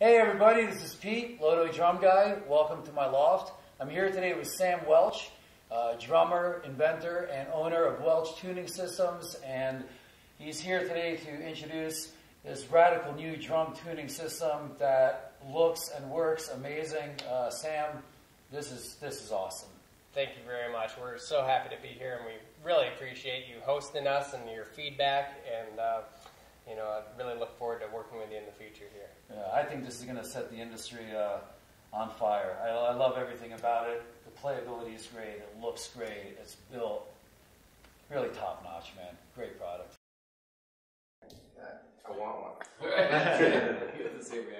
Hey everybody, this is Pete, Lodo Drum Guy. Welcome to my loft. I'm here today with Sam Welch, uh, drummer, inventor, and owner of Welch Tuning Systems, and he's here today to introduce this radical new drum tuning system that looks and works amazing. Uh, Sam, this is this is awesome. Thank you very much. We're so happy to be here, and we really appreciate you hosting us and your feedback. And uh, you know, I really look forward to working with you in the future here. Yeah, I think this is going to set the industry uh, on fire. I, I love everything about it. The playability is great. It looks great. It's built really top notch, man. Great product. I want one. you have the same reaction.